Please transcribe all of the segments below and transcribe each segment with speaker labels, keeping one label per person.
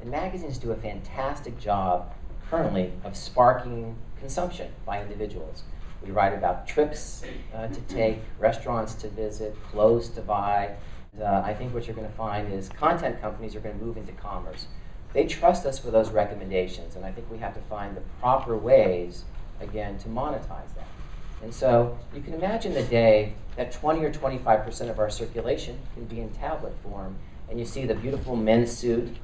Speaker 1: And magazines do a fantastic job currently of sparking consumption by individuals. We write about trips uh, to take, restaurants to visit, clothes to buy. Uh, I think what you're going to find is content companies are going to move into commerce. They trust us for those recommendations, and I think we have to find the proper ways, again, to monetize that. And so you can imagine the day that 20 or 25% of our circulation can be in tablet form, and you see the beautiful men's suit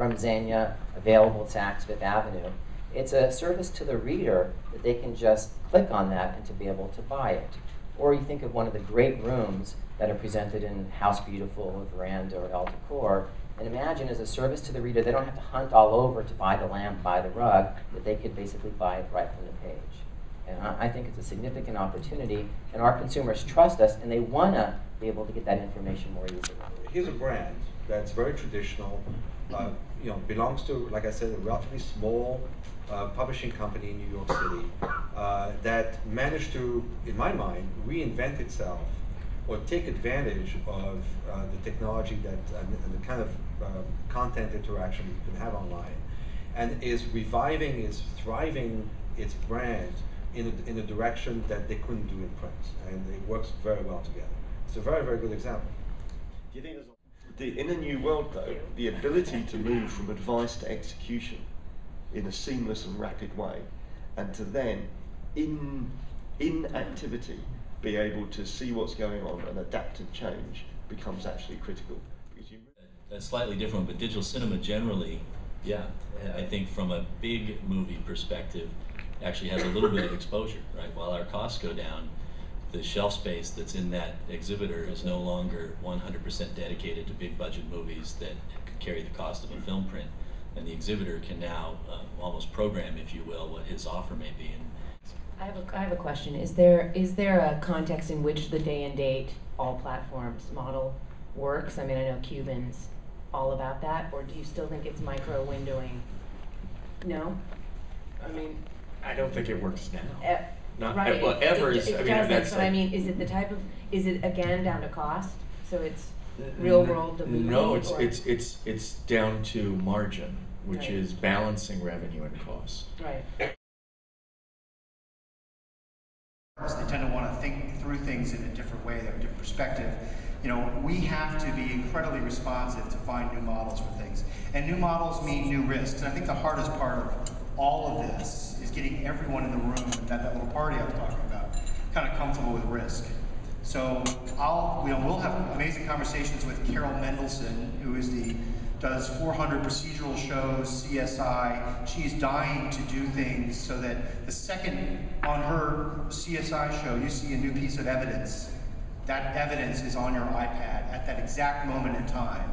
Speaker 1: from Zegna available Saks Fifth Avenue. It's a service to the reader that they can just click on that and to be able to buy it. Or you think of one of the great rooms that are presented in House Beautiful or Veranda or Elle Decor, and imagine as a service to the reader, they don't have to hunt all over to buy the lamp, buy the rug, that they could basically buy it right from the page. And I, I think it's a significant opportunity, and our consumers trust us, and they want to be able to get that information more easily.
Speaker 2: Here's a brand that's very traditional, uh, you know, belongs to, like I said, a relatively small uh, publishing company in New York City uh, that managed to, in my mind, reinvent itself or take advantage of uh, the technology that uh, and the kind of um, content interaction you can have online, and is reviving, is thriving its brand in a, in a direction that they couldn't do in print, and it works very well together. It's a very, very good example.
Speaker 3: Do you think there's the, in a new world, though, the ability to move from advice to execution in a seamless and rapid way, and to then, in in activity, be able to see what's going on and adapt and change becomes actually critical.
Speaker 4: That's slightly different, but digital cinema generally, yeah, I think from a big movie perspective, actually has a little bit of exposure, right? While our costs go down, the shelf space that's in that exhibitor is no longer 100% dedicated to big budget movies that could carry the cost of a film print. And the exhibitor can now uh, almost program, if you will, what his offer may be. And
Speaker 5: I have a, I have a question. Is there is there a context in which the day and date all platforms model works? I mean, I know Cuban's all about that, or do you still think it's micro windowing? No.
Speaker 6: I mean, I don't think it works now.
Speaker 5: E-
Speaker 6: Not
Speaker 5: right.
Speaker 6: well,
Speaker 5: it-
Speaker 6: ever
Speaker 5: it,
Speaker 6: is-
Speaker 5: It,
Speaker 6: I mean,
Speaker 5: doesn't.
Speaker 6: that's
Speaker 5: but I
Speaker 6: like-
Speaker 5: mean, is it the type of? Is it again down to cost? So it's uh, real world delivery.
Speaker 6: No, it's
Speaker 5: or-
Speaker 6: it's it's it's down to margin, which
Speaker 5: Right.
Speaker 6: is balancing revenue and cost.
Speaker 5: right.
Speaker 7: They tend to want to think through things in a different way, they have a different perspective. You know, we have to be incredibly responsive to find new models for things. And new models mean new risks. And I think the hardest part of all of this is getting everyone in the room at that little party I was talking about, kind of comfortable with risk. So I'll, you know, we'll have amazing conversations with Carol Mendelsohn, who is the does 400 procedural shows, CSI. She's dying to do things so that the second on her CSI show you see a new piece of evidence, that evidence is on your iPad at that exact moment in time.